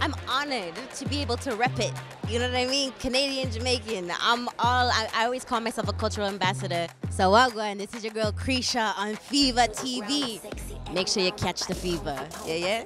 I'm honored to be able to rep it. You know what I mean? Canadian, Jamaican. I'm all, I, I always call myself a cultural ambassador. So welcome, this is your girl Kreesha on FEVA TV. Make sure you catch the FEVA. Yeah, yeah?